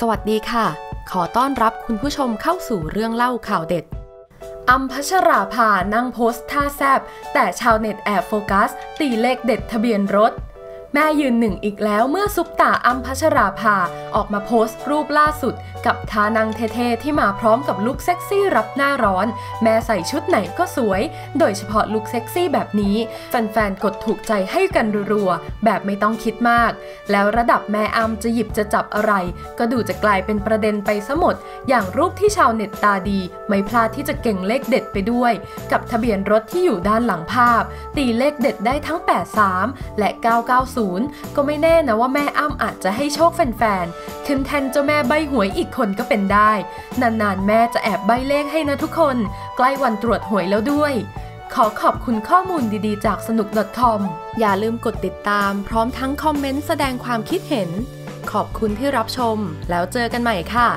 สวัสดีค่ะ ขอต้อนรับคุณผู้ชมเข้าสู่เรื่องเล่าข่าวเด็ดอั้มพัชราภานั่งโพสท่าแซ่บแต่ชาวเน็ตแอบโฟกัส ตีเลขเด็ดทะเบียนรถ แม่ยืนหนึ่งอีกแล้วเมื่อซุปตาร์อั้มพัชราภา ออกมาโพสต์รูปล่าสุด กับท่านั่งเท่ๆที่มาพร้อมกับลุคเซ็กซี่รับหน้าร้อน แม่ใส่ชุดไหนก็สวย โดยเฉพาะลุคเซ็กซี่แบบนี้ แฟนๆ กดถูกใจให้กันรัวๆ แบบไม่ต้องคิดมาก แล้วระดับแม่อัมจะหยิบจะจับอะไร ก็ดูจะกลายเป็นประเด็นไปซะหมด อย่างรูปที่ชาวเน็ตตาดี ไม่พลาดที่จะเก่งเลขเด็ดไปด้วย กับทะเบียนรถที่อยู่ด้านหลังภาพ ตีเลขเด็ดได้ทั้ง 83 และ 990ก็ไม่แน่นะว่าแม่อ้ำอาจจะให้โชคแฟนๆ ขึ้นแทนเจ้าแม่ใบหวยอีกคนก็เป็นได้ นานๆ แม่จะแอบใบเลขให้นะทุกคน ใกล้วันตรวจหวยแล้วด้วย ขอขอบคุณข้อมูลดีๆ จากสนุก .com อย่าลืมกดติดตาม พร้อมทั้งคอมเมนต์แสดงความคิดเห็น ขอบคุณที่รับชม แล้วเจอกันใหม่ค่ะ